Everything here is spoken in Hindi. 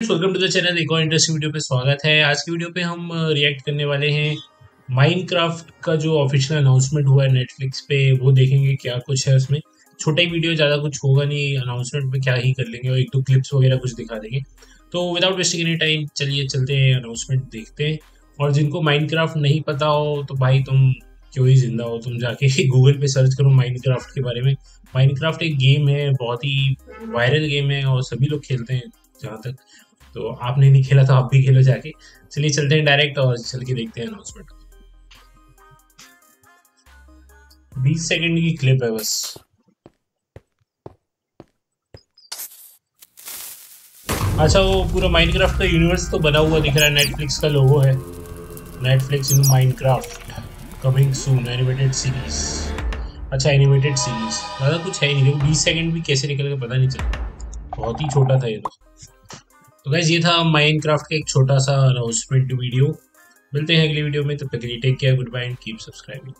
वेलकम टू द चैनल एक और इंटरेस्टिंग वीडियो पे स्वागत है। आज की वीडियो पे हम रिएक्ट करने वाले हैं माइनक्राफ्ट का जो ऑफिशियल अनाउंसमेंट हुआ है नेटफ्लिक्स पे, वो देखेंगे क्या कुछ है उसमें। छोटा ही वीडियो ज़्यादा कुछ होगा नहीं अनाउंसमेंट में, क्या ही कर लेंगे। और एक दो क्लिप्स वगैरह कुछ दिखा देंगे। तो विदाउट वेस्टिंग एनी टाइम चलिए चलते हैं अनाउंसमेंट देखते हैं। और जिनको माइनक्राफ्ट नहीं पता हो तो भाई तुम क्यों ही ज़िंदा हो? तुम जाके गूगल पे सर्च करो माइनक्राफ्ट के बारे में। माइनक्राफ्ट एक गेम है, बहुत ही वायरल गेम है, और सभी लोग खेलते हैं जहाँ तक तो आपने नहीं खेला तो आप भी खेलो जाके। चलिए चलते हैं डायरेक्ट और चल के देखते हैं अनाउंसमेंट बीस सेकंड की क्लिप है बस। अच्छा वो पूरा माइनक्राफ्ट का यूनिवर्स तो बना हुआ दिख रहा है नेटफ्लिक्स का लोगो है। Netflix in Minecraft coming soon animated series अच्छा एनिमेटेड सीरीज़ ज़्यादा कुछ है ही नहीं। देखो बीस सेकंड भी कैसे निकल गया पता नहीं चला। बहुत ही छोटा था ये तो। तो गैस ये था माइनक्राफ्ट का एक छोटा सा अनाउंसमेंट वीडियो मिलते हैं अगली वीडियो में। तब तक के लिए take care goodbye and keep subscribing